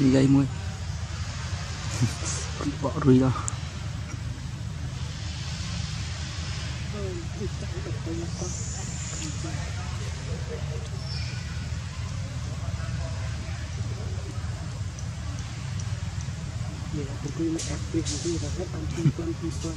និយាយមួយបករុយដល់ Dạ, tôi cứ ép việc gì là hết ăn chung quân chung xuân